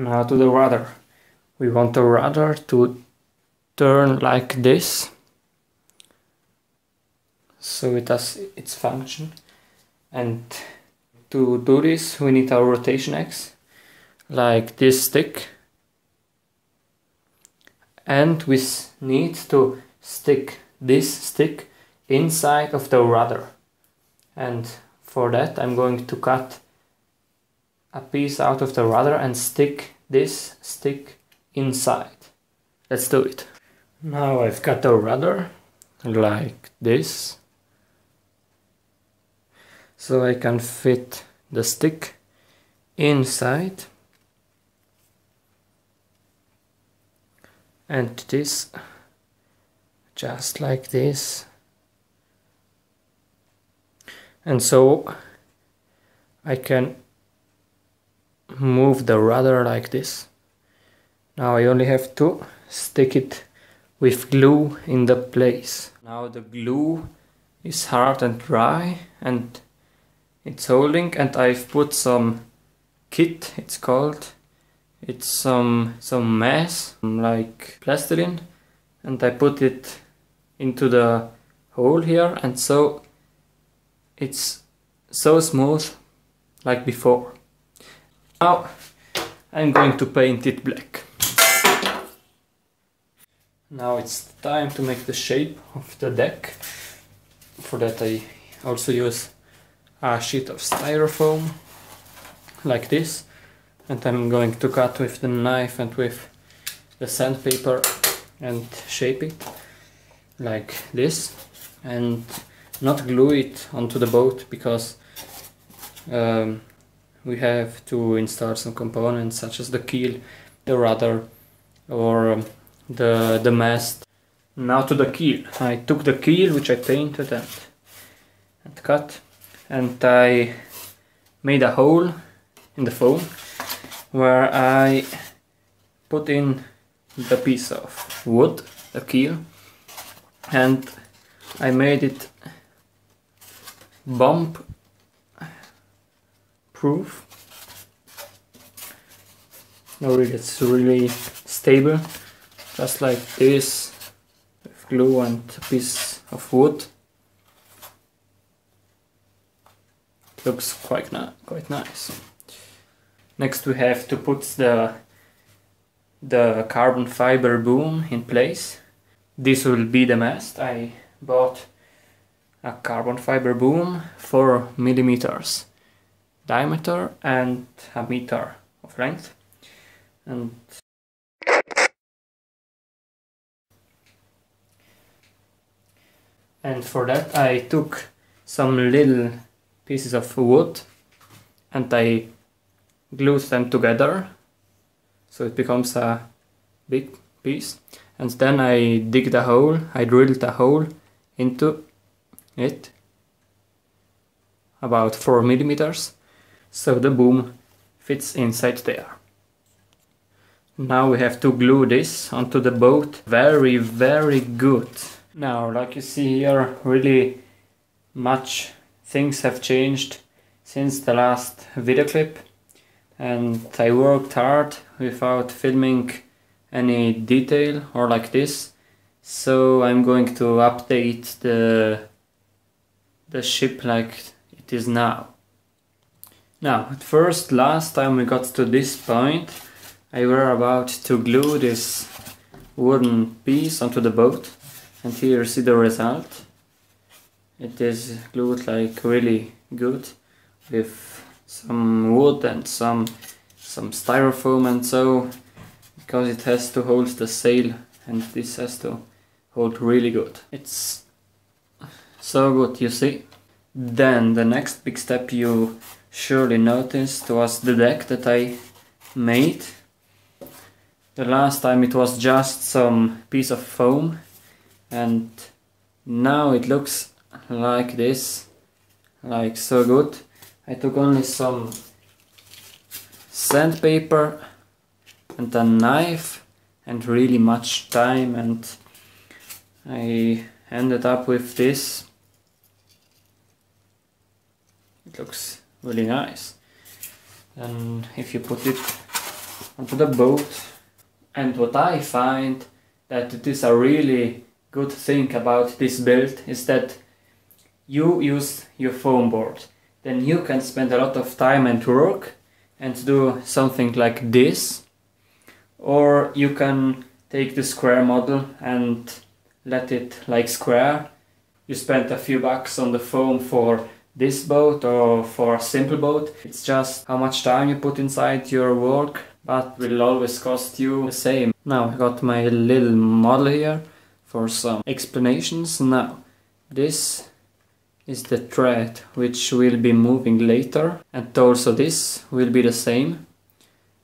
Now to the rudder. We want the rudder to turn like this. So it does its function. And to do this we need our rotation X, like this stick. And we need to stick this stick inside of the rudder. And for that I'm going to cut a piece out of the rudder and stick this stick inside. Let's do it. Now I've cut the rudder like this so I can fit the stick inside and this just like this and so I can move the rudder like this. Now I only have to stick it with glue in the place. Now the glue is hard and dry and it's holding and I've put some kit it's called it's some some mass like plastilin and I put it into the hole here and so it's so smooth like before now I'm going to paint it black. Now it's time to make the shape of the deck. For that I also use a sheet of styrofoam like this and I'm going to cut with the knife and with the sandpaper and shape it like this and not glue it onto the boat because um, we have to install some components such as the keel, the rudder or um, the, the mast. Now to the keel. I took the keel which I painted and, and cut and I made a hole in the foam where I put in the piece of wood, the keel, and I made it bump proof. Now it's really stable, just like this, with glue and a piece of wood. Looks quite, quite nice. Next we have to put the, the carbon fiber boom in place. This will be the mast. I bought a carbon fiber boom 4 millimeters diameter and a meter of length and and for that I took some little pieces of wood and I glued them together so it becomes a big piece and then I dig the hole, I drilled a hole into it about 4 millimeters so the boom fits inside there. Now we have to glue this onto the boat very very good. Now like you see here really much things have changed since the last video clip. And I worked hard without filming any detail or like this. So I'm going to update the the ship like it is now. Now, at first, last time we got to this point, I were about to glue this wooden piece onto the boat, and here you see the result. It is glued like really good, with some wood and some some styrofoam and so, because it has to hold the sail, and this has to hold really good. It's so good, you see. Then the next big step you surely noticed was the deck that I made. The last time it was just some piece of foam and now it looks like this, like so good. I took only some sandpaper and a knife and really much time and I ended up with this. It looks really nice. And if you put it onto the boat, and what I find that it is a really good thing about this build is that you use your foam board. Then you can spend a lot of time and work and do something like this. Or you can take the square model and let it like square. You spend a few bucks on the foam for this boat or for a simple boat. It's just how much time you put inside your work, but will always cost you the same. Now I got my little model here for some explanations. Now this is the thread which will be moving later and also this will be the same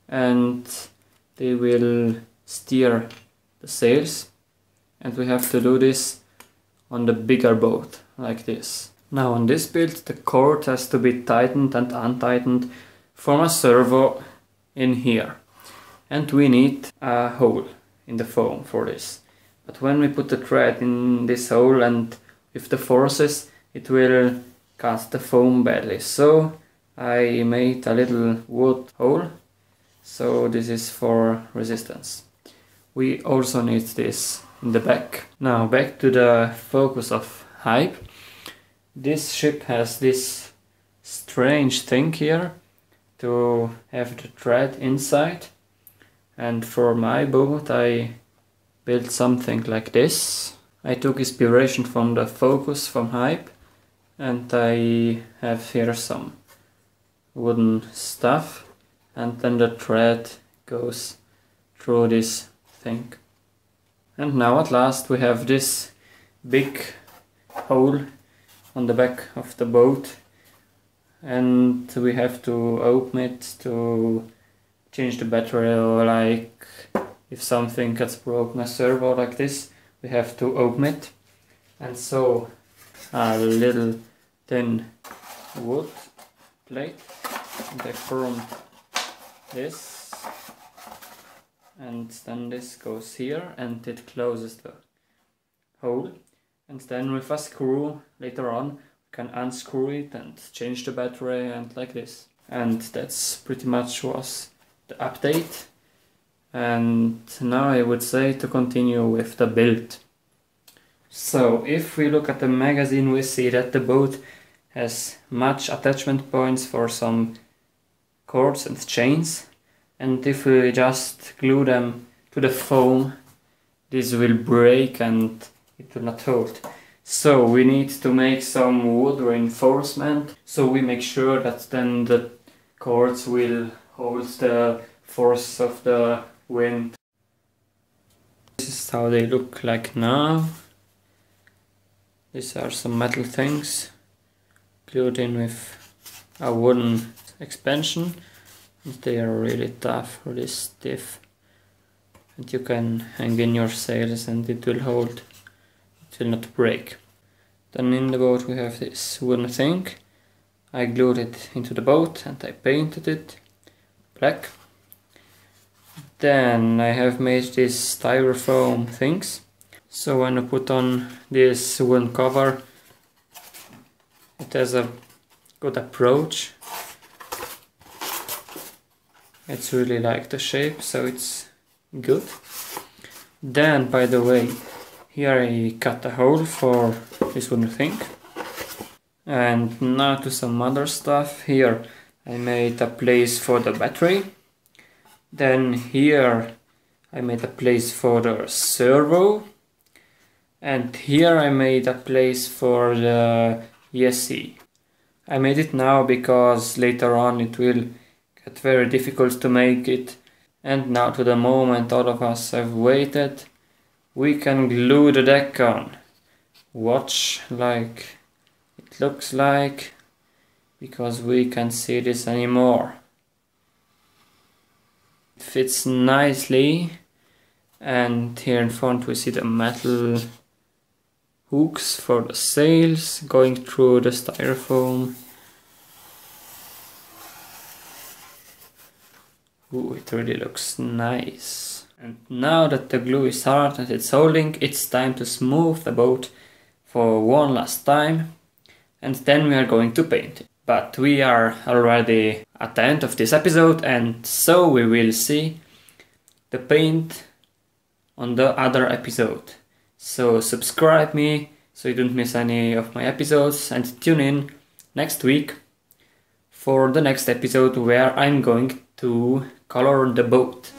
and they will steer the sails and we have to do this on the bigger boat like this. Now on this build the cord has to be tightened and untightened from a servo in here and we need a hole in the foam for this. But when we put the thread in this hole and with the forces it will cut the foam badly. So I made a little wood hole so this is for resistance. We also need this in the back. Now back to the focus of hype. This ship has this strange thing here to have the thread inside and for my boat I built something like this. I took inspiration from the focus from Hype and I have here some wooden stuff and then the thread goes through this thing. And now at last we have this big hole on the back of the boat and we have to open it to change the battery or like if something gets broken a servo like this we have to open it. And so a little thin wood plate and I formed this. And then this goes here and it closes the hole. And then with a screw later on we can unscrew it and change the battery and like this. And that's pretty much was the update and now I would say to continue with the build. So if we look at the magazine we see that the boat has much attachment points for some cords and chains. And if we just glue them to the foam this will break and it will not hold. So we need to make some wood reinforcement. So we make sure that then the cords will hold the force of the wind. This is how they look like now. These are some metal things glued in with a wooden expansion they are really tough, really stiff and you can hang in your sails and it will hold, it will not break. Then in the boat we have this wooden thing. I glued it into the boat and I painted it black. Then I have made these styrofoam things. So when I put on this wooden cover, it has a good approach. It's really like the shape so it's good. Then by the way here I cut a hole for this wooden thing. And now to some other stuff. Here I made a place for the battery then here I made a place for the servo and here I made a place for the ESC I made it now because later on it will get very difficult to make it. And now to the moment all of us have waited, we can glue the deck on. Watch like it looks like, because we can't see this anymore. It fits nicely and here in front we see the metal hooks for the sails going through the styrofoam. Ooh, it really looks nice. And now that the glue is hard and it's holding, it's time to smooth the boat for one last time. And then we are going to paint it. But we are already at the end of this episode and so we will see the paint on the other episode. So subscribe me so you don't miss any of my episodes and tune in next week for the next episode where I'm going to color the boat.